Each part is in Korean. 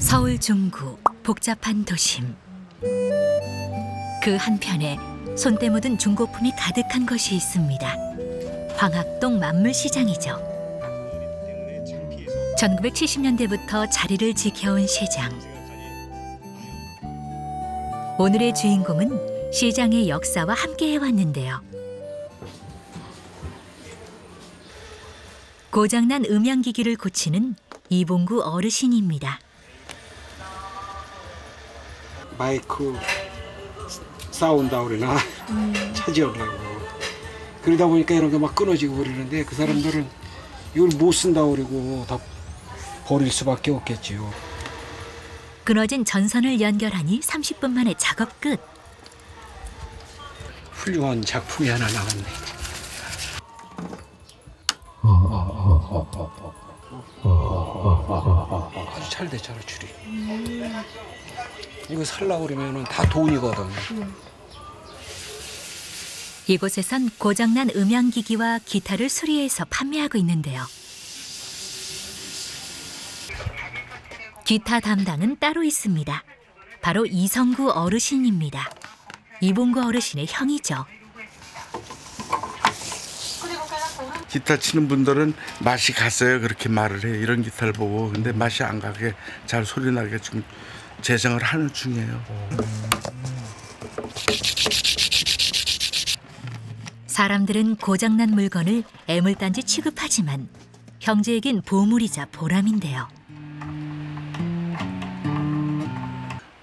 서울 중구 복잡한 도심. 그 한편에 손때 묻은 중고품이 가득한 것이 있습니다. 황학동 만물시장이죠. 1970년대부터 자리를 지켜온 시장. 오늘의 주인공은 시장의 역사와 함께 해왔는데요. 고장난 음향기기를 고치는 이봉구 어르신입니다. 마이크 싸운다 그러나 차지하려고 그러다 보니까 이런 게 막 끊어지고 그러는데 그 사람들은 이걸 못 쓴다 그러고 다 버릴 수밖에 없겠지요. 끊어진 전선을 연결하니 30분 만에 작업 끝. 훌륭한 작품이 하나 나왔네. 아주 잘 됐잖아 줄이. 이거 살라 그러면은 다 돈이거든. 이곳에선 고장난 음향기기와 기타를 수리해서 판매하고 있는데요. 기타 담당은 따로 있습니다. 바로 이성구 어르신입니다. 이봉구 어르신의 형이죠. 기타 치는 분들은 맛이 갔어요 그렇게 말을 해 이런 기타를 보고 근데 맛이 안 가게 잘 소리 나게 지금 재생을 하는 중이에요. 사람들은 고장난 물건을 애물단지 취급하지만 형제에겐 보물이자 보람인데요.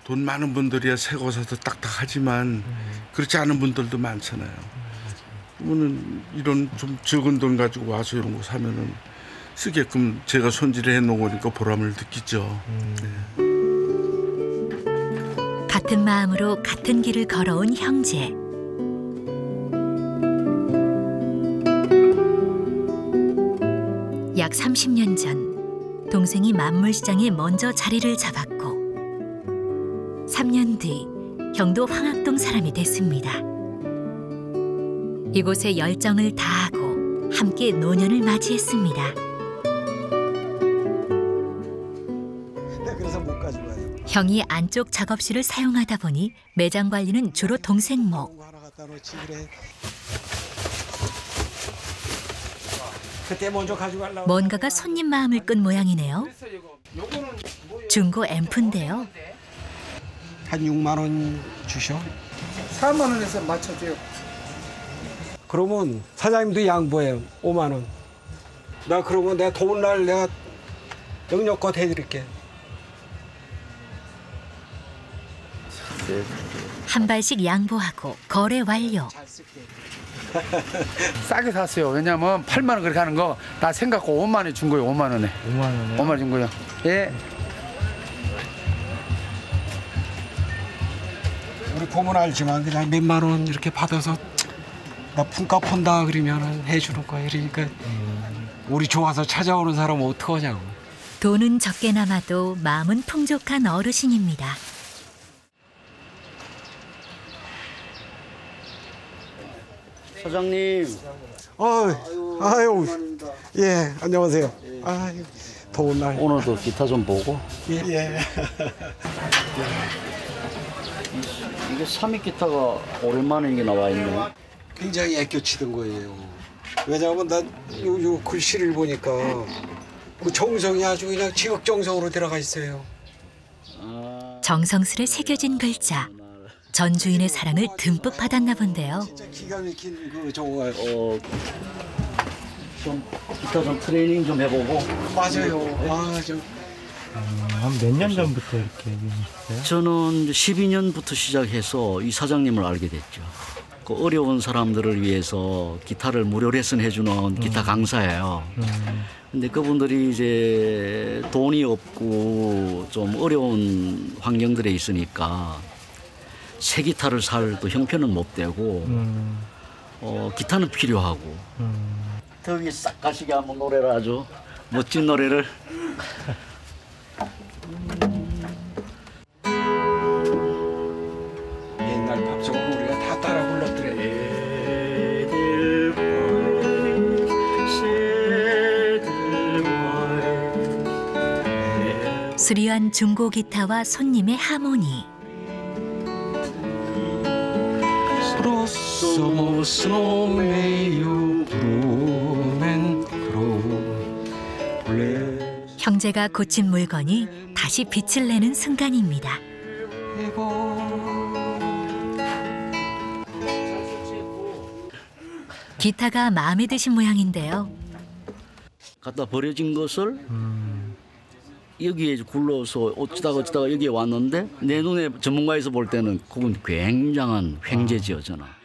돈 많은 분들이야 새거 사도 딱딱하지만 그렇지 않은 분들도 많잖아요. 그러면은 이런 좀 적은 돈 가지고 와서 이런 거 사면은 쓰게끔 제가 손질해 놓으니까 보람을 느끼죠. 같은 마음으로 같은 길을 걸어온 형제. 약 30년 전 동생이 만물시장에 먼저 자리를 잡았고 3년 뒤 형도 황학동 사람이 됐습니다. 이곳에 열정을 다하고 함께 노년을 맞이했습니다. 형이 안쪽 작업실을 사용하다 보니 매장 관리는 주로 동생 목. 이거 하나 갖다 놓지 그래. 그때 먼저 가져가려고. 뭔가가 손님 마음을 끈 모양이네요. 중고 앰프인데요. 한 6만 원 주셔. 4만 원에서 맞춰줘요. 그러면 사장님도 양보해요. 5만 원. 나 그러면 내가 더운 날 내가 영역껏 해드릴게. 한 발씩 양보하고 거래 완료. 싸게 샀어요. 왜냐면 8만 원 그렇게 하는 거 나 생각고 5만 원에 준 거예요. 5만 원에. 5만 원에 5만 원 준 거예요. 예. 우리 보면 알지만 그냥 몇만 원 이렇게 받아서 나 품값 푼다 그러면 해주는 거야. 그러니까 우리 좋아서 찾아오는 사람은 어떡하냐고. 돈은 적게 남아도 마음은 풍족한 어르신입니다. 사장님 아유, 아유, 예, 안녕하세요. 아유, 더운 날. 오늘도 기타 좀 보고 예, 예. 이게 삼익 기타가 오랜만에 이게 나와 있네. 굉장히 애껴 치던 거예요. 왜냐하면 난 요, 요 글씨를 보니까 그 정성이 아주 그냥 지극정성으로 들어가 있어요. 아, 정성스레 새겨진 글자. 전 주인의 사랑을 듬뿍 받았나 본데요. 진짜 기가 막힌 그 저거 어, 좀 기타 좀 트레이닝 좀 해보고 맞아요. 아, 저 한 몇 년 전부터 이렇게 유명했어요? 저는 12년부터 시작해서 이 사장님을 알게 됐죠. 그 어려운 사람들을 위해서 기타를 무료 레슨 해주는 기타 강사예요. 음, 근데 그분들이 이제 돈이 없고 좀 어려운 환경들에 있으니까 새 기타를 살또 형편은 못 되고 음, 어, 기타는 필요하고 음. 더위 싹 가시게 한번 노래를 아주 멋진 노래를 옛날 밥송을 우리가 다 따라 불렀더래. 수리한 중고 기타와 손님의 하모니. 브루멘 크로우 블레 형제가 고친 물건이 다시 빛을 내는 순간입니다. 기타가 마음에 드신 모양인데요. 갖다 버려진 것을 여기에 굴러서 어쩌다가 어쩌다가 여기에 왔는데 내 눈에 전문가에서 볼 때는 그건 굉장한 횡재지요 저는.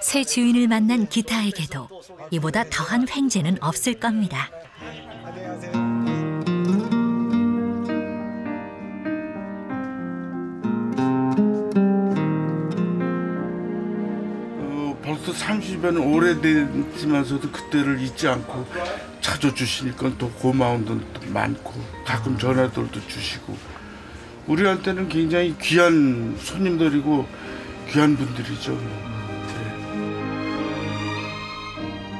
새 주인을 만난 기타에게도 이보다 더한 횡재는 없을 겁니다. 어, 벌써 30여 년 오래됐지만서도 그때를 잊지 않고 찾아주시니까 또 고마운 분도 많고 가끔 전화들도 주시고 우리한테는 굉장히 귀한 손님들이고 귀한 분들이죠.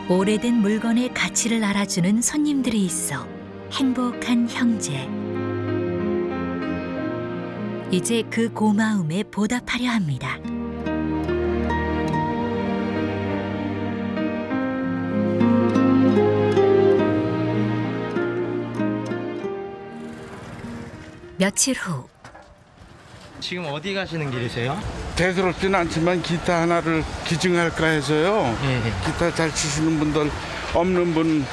오래된 물건의 가치를 알아주는 손님들이 있어 행복한 형제. 이제 그 고마움에 보답하려 합니다. 며칠 후 지금 어디 가시는 길이세요? 대수롭지는 않지만 기타 하나를 기증할까 해서요. 예, 예. 기타 잘 치시는 분들 없는 분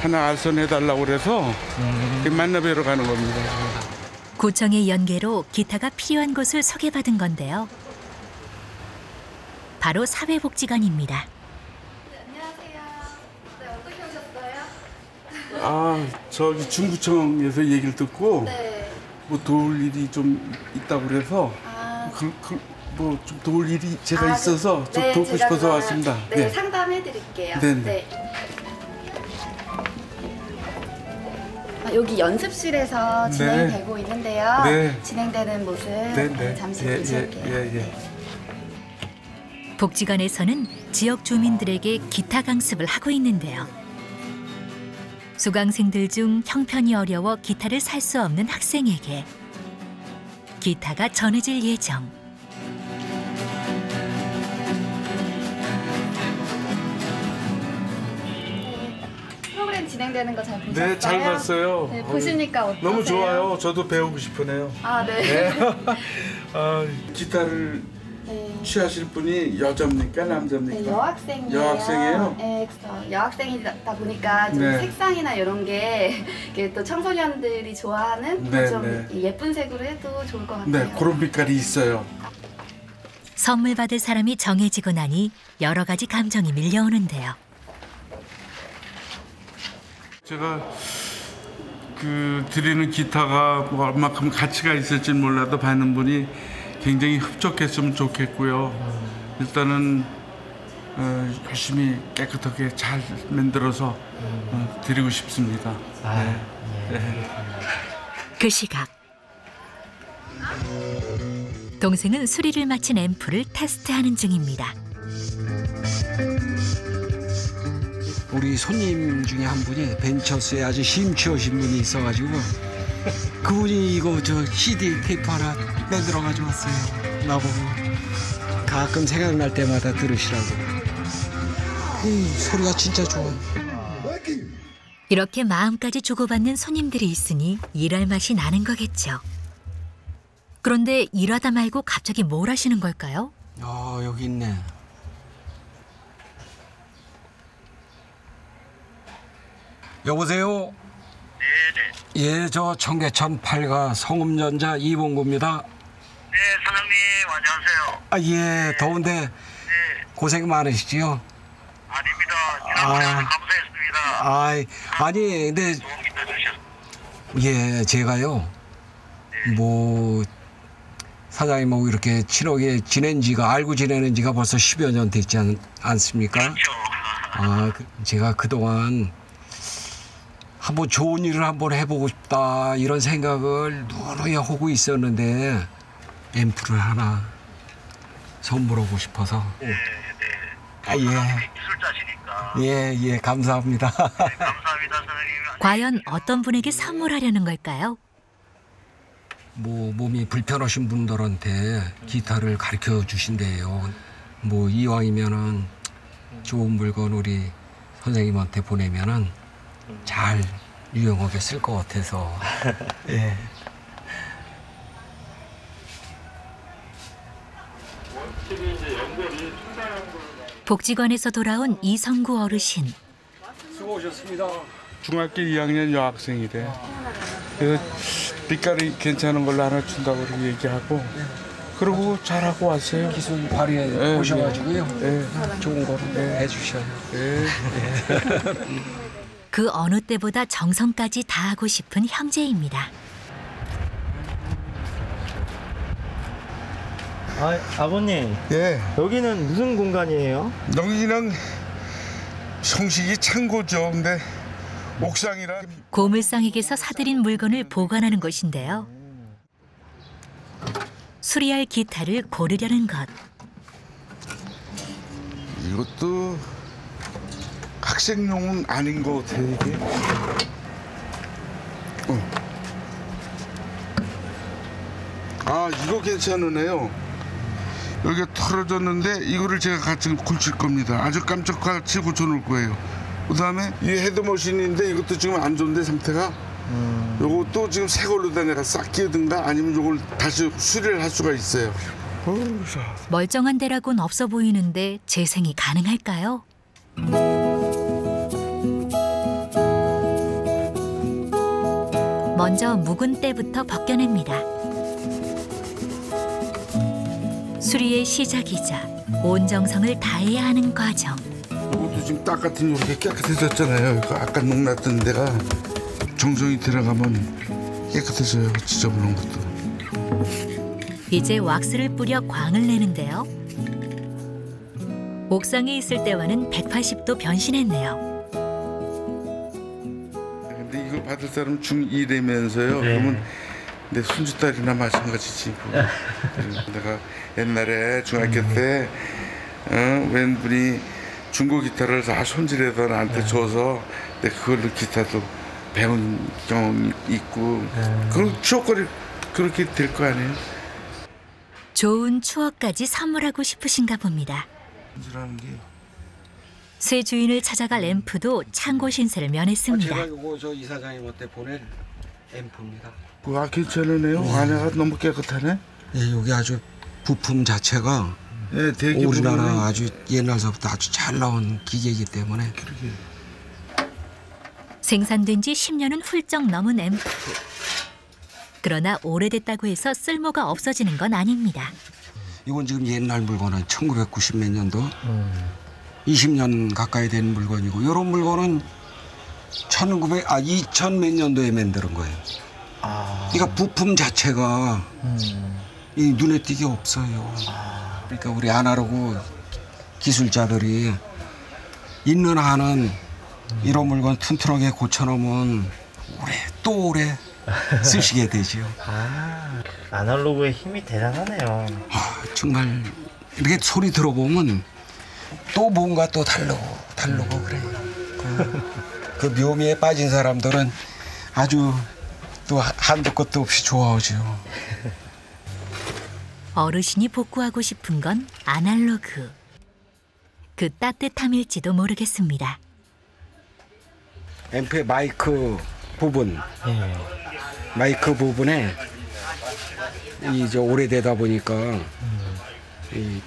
하나 알선해달라고 그래서 만나뵈러 가는 겁니다. 구청의 연계로 기타가 필요한 곳을 소개받은 건데요. 바로 사회복지관입니다. 아 저기 중구청에서 얘기를 듣고 뭐 도울 일이 좀 있다고 그래서 그, 그, 뭐좀 도울 일이 제가 아, 있어서 네. 좀 네, 돕고 싶어서 그러면, 왔습니다. 네, 상담해 드릴게요. 네, 네. 아, 여기 연습실에서 네. 진행되고 있는데요. 네. 진행되는 모습 네, 네. 잠시 예, 보실게요. 예, 예, 예. 복지관에서는 지역 주민들에게 기타 강습을 하고 있는데요. 수강생들 중 형편이 어려워 기타를 살 수 없는 학생에게 기타가 전해질 예정. 프로그램 진행되는 거 잘 보셨어요? 네, 잘 봤어요. 네, 보시니까 어떠세요? 너무 좋아요. 저도 배우고 싶으네요. 아, 네. 아, 기타를 네. 취하실 분이 여자입니까, 네, 남자입니까? 여학생이에요. 여학생이에요? 네, 그래서 여학생이다 보니까 좀 네. 색상이나 이런 게 이게 또 청소년들이 좋아하는 네, 좀 네. 예쁜 색으로 해도 좋을 것 같아요. 네, 그런 빛깔이 있어요. 선물 받을 사람이 정해지고 나니 여러 가지 감정이 밀려오는데요. 제가 그 드리는 기타가 뭐 얼마큼 가치가 있을지 몰라도 받는 분이 굉장히 흡족했으면 좋겠고요. 일단은 어, 열심히 깨끗하게 잘 만들어서 어, 드리고 싶습니다. 네. 네. 그 시각 동생은 수리를 마친 앰프를 테스트하는 중입니다. 우리 손님 중에 한 분이 벤처스에 아주 심취하신 분이 있어가지고 그분이 이거 저 CD 테이프 하나 만들어 가지고 왔어요. 나보고 가끔 생각날 때마다 들으시라고. 이 소리가 진짜 좋아요. 이렇게 마음까지 주고받는 손님들이 있으니 일할 맛이 나는 거겠죠. 그런데 일하다 말고 갑자기 뭘 하시는 걸까요? 아 여기 있네. 여보세요. 네네. 예, 저 청계천 8가 성음전자 이봉구입니다. 네, 사장님 안녕하세요. 아, 예, 더운데 고생 많으시지요? 아닙니다. 지난번에 아. 감사했습니다. 아이, 아니, 근데 주셔서. 예, 제가요. 뭐 사장님하고 이렇게 친하게 지낸 지가 알고 지내는 지가 벌써 10여 년 됐지 않, 않습니까? 그렇죠. 아, 그- 제가 그동안 한번 좋은 일을 한번 해보고 싶다 이런 생각을 누누이 하고 있었는데 앰프를 하나 선물하고 싶어서 아, 예, 기술자시니까. 예, 예, 감사합니다. 감사합니다, 사장님. 과연 어떤 분에게 선물하려는 걸까요? 뭐 몸이 불편하신 분들한테 기타를 가르쳐 주신대요. 뭐 이왕이면은 좋은 물건 우리 선생님한테 보내면은 잘 유용하게 쓸 것 같아서 예. 복지관에서 돌아온 이성구 어르신. 수고하셨습니다. 중학교 2학년 여학생이 래. 그래서 빛깔이 괜찮은 걸로 하나 준다고 얘기하고 그러고 잘하고 왔어요. 기술 발휘해 예, 오셔가지고요. 예. 좋은 거로 해주셔요. 예. 그 어느 때보다 정성까지 다하고 싶은 형제입니다. 아, 아버님, 예. 여기는 무슨 공간이에요? 여기는 형식이 창고죠. 근데 옥상이라 고물상에게서 사들인 물건을 보관하는 곳인데요. 수리할 기타를 고르려는 것. 이것도 학생용은 아닌 것 같아요 이게. 어. 아 이거 괜찮으네요. 여기가 털어졌는데 이거를 제가 같이 고칠 겁니다. 아주 깜짝같이 고쳐놓을 거예요. 그 다음에 이 헤드머신인데 이것도 지금 안 좋은데 상태가. 요것도 지금 새 걸로 다 내가 싹 끼우든가 아니면 요걸 다시 수리를 할 수가 있어요. 멀쩡한 데라곤 없어 보이는데 재생이 가능할까요? 먼저 묵은 때부터 벗겨냅니다. 수리의 시작이자 온 정성을 다해야 하는 과정. 이것도 지금 딱 같은 이렇게 깨끗해졌잖아요. 아까 녹났던 데가 정성이 들어가면 깨끗해져요. 지저분한 것도. 이제 왁스를 뿌려 광을 내는데요. 옥상에 있을 때와는 180도 변신했네요. 이거 받을 사람 중2라면서요. 그러면 내 손주 딸이나 마찬가지지. 뭐. 그래서 내가 옛날에 중학교 때 어, 웬 분이 중고 기타를 다 손질해서 나한테 줘서 내가 그걸로 기타도 배운 경험이 있고 그런 추억거리 그렇게 될 거 아니에요. 좋은 추억까지 선물하고 싶으신가 봅니다. 손질하는 게 새 주인을 찾아갈 앰프도 창고 신세를 면했습니다. 제가 이거 저 이사장님한테 보낸 앰프입니다. 그거 괜찮으네요. 안에가 너무 깨끗하네. 예, 여기 아주 부품 자체가 예, 되게 우리나라 아주 옛날서부터 아주 잘 나온 기계이기 때문에 생산된 지 10년은 훌쩍 넘은 앰프. 그러나 오래됐다고 해서 쓸모가 없어지는 건 아닙니다. 이건 지금 옛날 물건은 1990 몇 년도 20년 가까이 된 물건이고 이런 물건은 1900, 아 2000 몇 년도에 만드는 거예요. 그러니까 부품 자체가 이 눈에 띄게 없어요. 그러니까 우리 아날로그 기술자들이 있는 한은 이런 물건 튼튼하게 고쳐놓으면 오래 또 오래 쓰시게 되죠. 아, 아날로그의 힘이 대단하네요. 아, 정말 이렇게 소리 들어보면 또 뭔가 또 다르고 다르고 그래요. 그, 그 묘미에 빠진 사람들은 아주 또 한도 끝도 없이 좋아하죠. 어르신이 복구하고 싶은 건 아날로그. 그 따뜻함일지도 모르겠습니다. 앰프의 마이크 부분, 예. 마이크 부분에 이저 오래되다 보니까 이,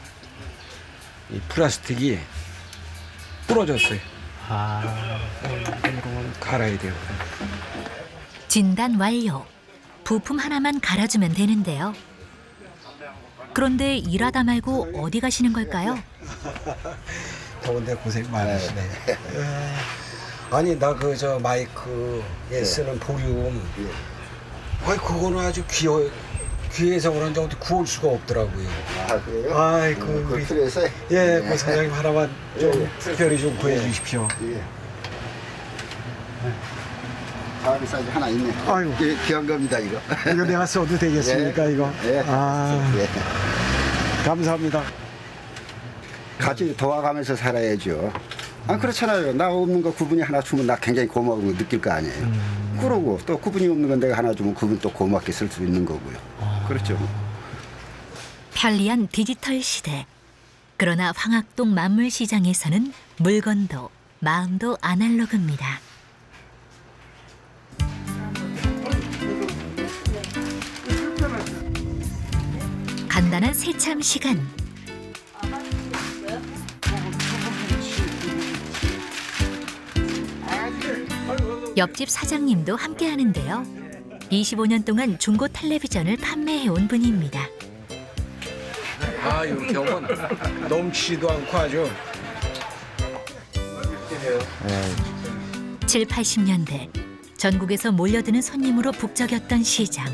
이 플라스틱이 부러졌어요. 아, 이건 갈아야 돼요. 진단 완료. 부품 하나만 갈아주면 되는데요. 그런데 일하다 말고 어디 가시는 걸까요? 더운데 고생 많으시네. 아니 나 그 저 마이크에 쓰는 보륨. 아이 그거는 아주 귀해 귀해서 그런지 어디 구할 수가 없더라고요. 아 그래요? 아이 그 우리 그래서 예, 그 사장님 하나만 좀 특별히 좀 구해 주십시오. 예. 다음 사진 하나 있네. 아이고. 예, 귀한 겁니다 이거. 이거 내가 써도 되겠습니까 이거? 예. 아 예. 감사합니다. 같이 도와가면서 살아야죠. 아 그렇잖아요. 나 없는 거 구분이 하나 주면 나 굉장히 고마운 거 느낄 거 아니에요. 그러고 또 그분이 없는 건 내가 하나 주면 그분 또 고맙게 쓸 수 있는 거고요. 그렇죠. 편리한 디지털 시대. 그러나 황학동 만물시장에서는 물건도 마음도 아날로그입니다. 간단한 세참 시간. 옆집 사장님도 함께 하는데요. 25년 동안 중고 텔레비전을 판매해온 분입니다. 아 이렇게 오면 넘치지도 않고 아주 7, 80년대 전국에서 몰려드는 손님으로 북적였던 시장.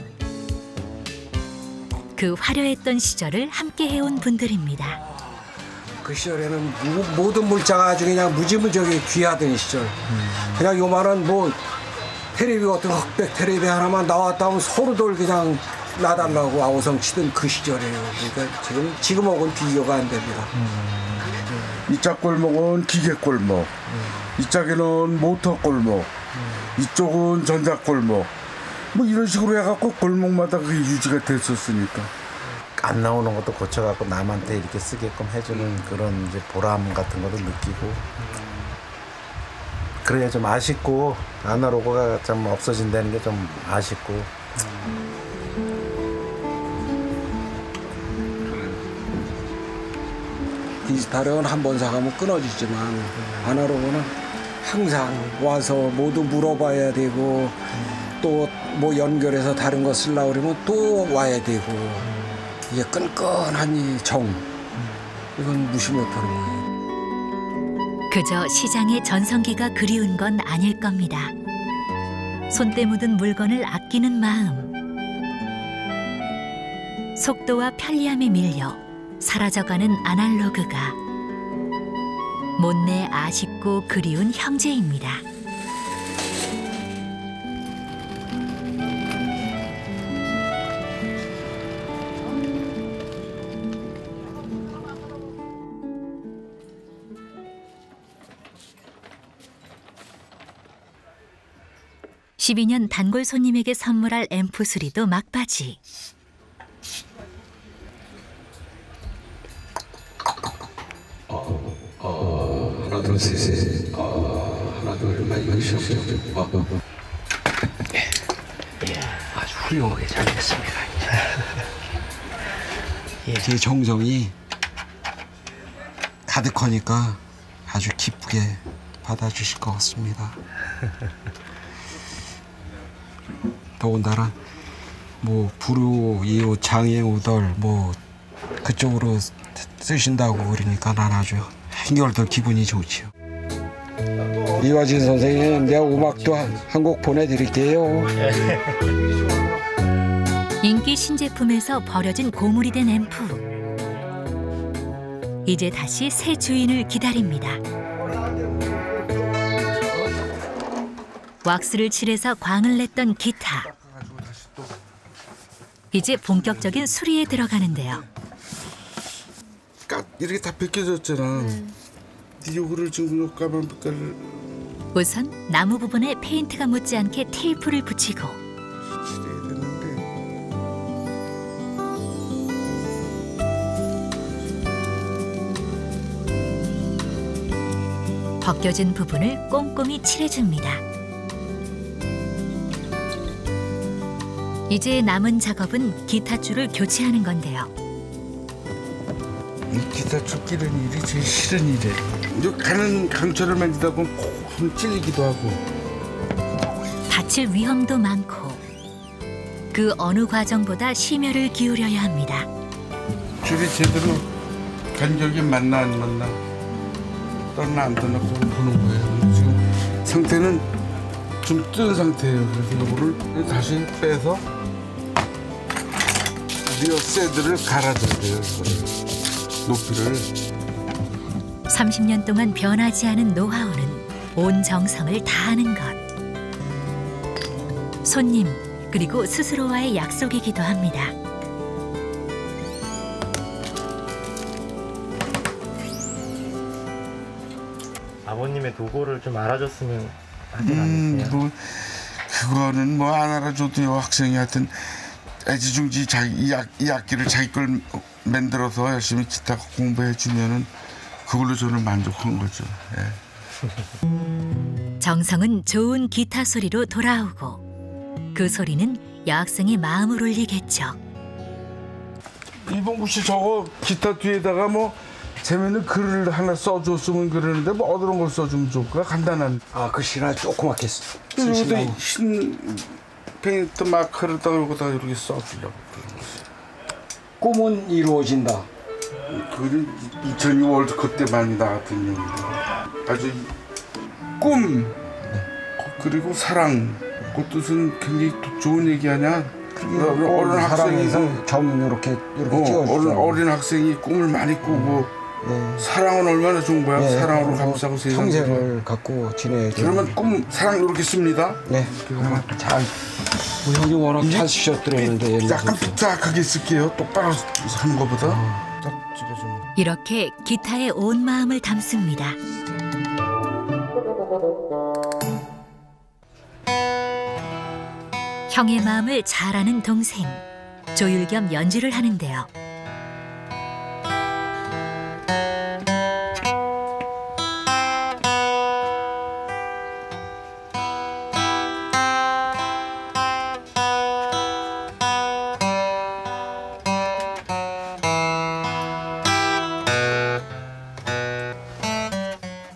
그 화려했던 시절을 함께 해온 분들입니다. 그 시절에는 모- 모든 물자가 아주 그냥 무지무지하게 귀하던 시절. 그냥 요만한 뭐 테레비 같은 거 흑백 테레비 하나만 나왔다 하면 서로들 그냥 나달라고 아우성 치던 그 시절이에요. 그러니까 지금 지금하고는 비교가 안 됩니다. 이짝 골목은 기계 골목, 이짝에는 모터 골목, 이쪽은 전자 골목. 뭐 이런 식으로 해갖고 골목마다 그게 유지가 됐었으니까. 안 나오는 것도 고쳐갖고 남한테 이렇게 쓰게끔 해주는 그런 이제 보람 같은 것도 느끼고 그래야 좀 아쉽고 아날로그가 좀 없어진다는 게 좀 아쉽고. 디지털은 한 번 사가면 끊어지지만 아날로그는 항상 와서 모두 물어봐야 되고 또 뭐 연결해서 다른 거 쓰려고 그러면 또 와야 되고 이게 끈끈한 이 정. 이건 무시 못하는 거예요. 그저 시장의 전성기가 그리운 건 아닐 겁니다. 손때 묻은 물건을 아끼는 마음. 속도와 편리함에 밀려 사라져가는 아날로그가 못내 아쉽고 그리운 형제입니다. 십이 년 단골 손님에게 선물할 앰프 수리도 막바지. 하나 둘셋 하나 둘 많이 쉬어 아주 훌륭하게 잘 됐습니다. 제 정성이 가득하니까 아주 기쁘게 받아주실 것 같습니다. 더군다나 뭐 불우, 이웃, 장애, 우덜 뭐 그쪽으로 쓰신다고 그러니까 난 아주 한결 더 기분이 좋지요. 이화진 선생님, 내가 음악도 한 곡 보내드릴게요. 인기 신제품에서 버려진 고물이 된 앰프. 이제 다시 새 주인을 기다립니다. 왁스를 칠해서 광을 냈던 기타. 이제 본격적인 수리에 들어가는데요. 까 이렇게 다 벗겨졌잖아. 이 요거를 지금 요 까만 빛깔을 우선 나무 부분에 페인트가 묻지 않게 테이프를 붙이고 칠해야 되는데 벗겨진 부분을 꼼꼼히 칠해줍니다. 이제 남은 작업은 기타 줄을 교체하는 건데요. 이 기타 쫓기는 일이 제일 싫은 일이에요. 이제 가는 강철을 만지다 보면 콕 찔리기도 하고. 다칠 위험도 많고 그 어느 과정보다 심혈을 기울여야 합니다. 줄이 제대로 간격이 맞나 안 맞나 떠나 안 떠나 그걸 보는 거예요. 지금 상태는 좀 뜬 상태예요. 그래서 이거를 다시 빼서 리어 세드를 갈아줘야 돼요. 이거를. 높이를 30년 동안 변하지 않은 노하우는 온 정성을 다하는 것. 손님 그리고 스스로와의 약속이기도 합니다. 아버님의 도구를 좀 알아줬으면 하진 음, 않으세요? 뭐 그거는 뭐 안 알아줘도 여학생이 하여튼 애지중지 자기 이, 악, 이 악기를 자기 걸 만들어서 열심히 기타 공부해 주면은 그걸로 저는 만족한 거죠. 예. 정성은 좋은 기타 소리로 돌아오고 그 소리는 여학생의 마음을 울리겠죠. 이봉구 씨 저거 기타 뒤에다가 뭐 재밌는 글을 하나 써줬으면 그러는데 뭐 어떤 걸 써주면 좋을까? 간단한. 아 글씨나 조그맣게 쓰- 여기다 쓰시라고. 흰 페인트 마커를다가 여기다 이렇게 써주려고 그러는 거지. 꿈은 이루어진다. 그는 2002 월드컵 때 많이 나왔던 얘기인데 아주 꿈 그리고 사랑 그 뜻은 굉장히 또 좋은 얘기 아니야? 어린 학생이 사랑해서 점 이렇게 이렇게 어, 찍어주죠. 어린, 어린 학생이 꿈을 많이 꾸고 네. 사랑은 얼마나 좋은 거야? 네, 사랑으로 그리고 감싸고 세상 평생을 갖고 지내야 돼. 그러면 꿈 사랑 이렇게 씁니다. 네. 잘 우리 형이 워낙 잘 쓰셨더랬는데. 약간 삐딱하게 쓸게요. 똑바로 하는 것보다. 딱 찍어주면. 이렇게 기타에 온 마음을 담습니다. 형의 마음을 잘 아는 동생 조율 겸 연주를 하는데요.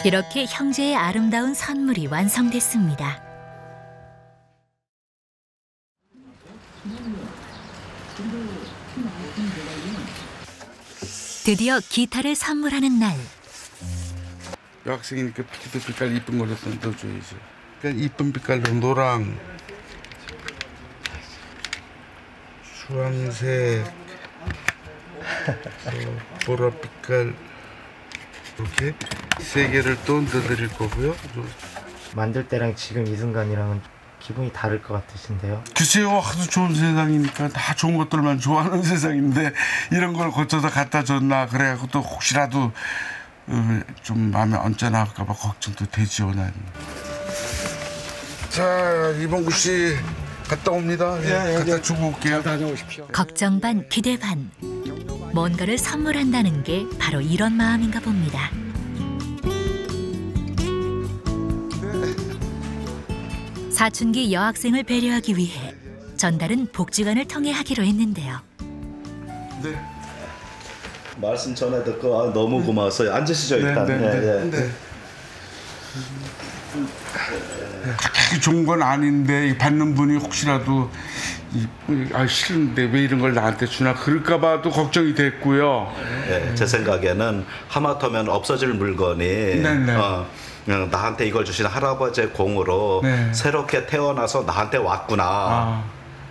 이렇게 형제의 아름다운 선물이 완성됐습니다. 드디어 기타를 선물하는 날. 여학생이니까 피도 빛깔 이쁜 걸로 넣어줘야지. 그러니까 이쁜 빛깔로 노랑, 주황색, 또 보라 빛깔 이렇게 세 개를 또 넣어드릴 거고요. 만들 때랑 지금 이 순간이랑은 기분이 다를 것 같으신데요. 글쎄요, 하도 좋은 세상이니까 다 좋은 것들만 좋아하는 세상인데 이런 걸 고쳐서 갖다 줬나 그래갖고 또 혹시라도 어, 좀 마음에 얹어나 할까봐 걱정도 되지요, 난. 자, 이봉구 씨 갔다 옵니다. 예, 갖다 주고 올게요. 다녀오십시오. 걱정 반 기대 반. 뭔가를 선물한다는 게 바로 이런 마음인가 봅니다. 사춘기 여학생을 배려하기 위해 전달은 복지관을 통해 하기로 했는데요. 네. 말씀 전에 듣고 아, 너무 고마웠어요. 앉으시죠 일단. 네, 네, 예, 네, 예. 네. 그렇게 좋은 건 아닌데 이 받는 분이 혹시라도 이, 아 싫은데 왜 이런 걸 나한테 주나 그럴까봐도 걱정이 됐고요. 예, 제 생각에는 하마터면 없어질 물건이 네. 어, 그냥 나한테 이걸 주신 할아버지의 공으로 네. 새롭게 태어나서 나한테 왔구나 아.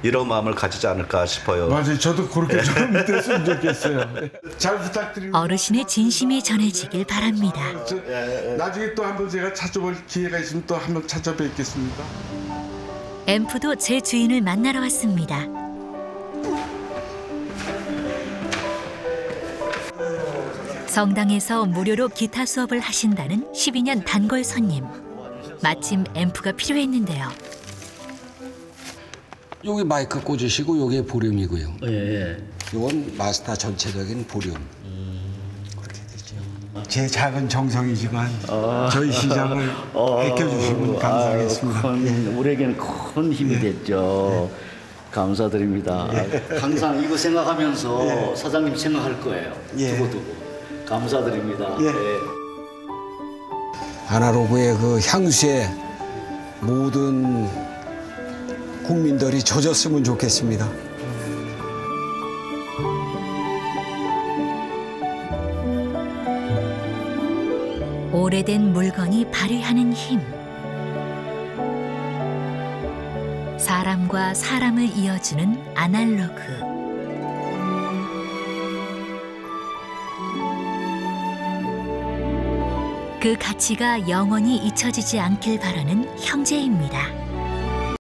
이런 마음을 가지지 않을까 싶어요. 맞아요. 저도 그렇게 좀 됐으면 좋겠어요. 네. 잘 부탁드립니다. 어르신의 진심이 전해지길 바랍니다. 저, 나중에 또 한번 제가 찾아볼 기회가 있으면 또 한번 찾아뵙겠습니다. 앰프도 제 주인을 만나러 왔습니다. 성당에서 무료로 기타 수업을 하신다는 12년 단골 손님. 마침 앰프가 필요했는데요. 여기 마이크 꽂으시고 여기 보륨이고요. 예, 예. 이건 마스터 전체적인 보륨. 제 작은 정성이지만 저희 시장을 밝혀주시면 감사하겠습니다. 아유, 큰, 우리에게는 큰 힘이 됐죠. 감사드립니다. 항상 이거 생각하면서 사장님 생각할 거예요. 예. 두고두고. 감사드립니다. 예. 예. 아나로그의 그 향수에 모든 국민들이 젖었으면 좋겠습니다. 오래된 물건이 발휘하는 힘. 사람과 사람을 이어주는 아날로그. 그 가치가 영원히 잊혀지지 않길 바라는 형제입니다.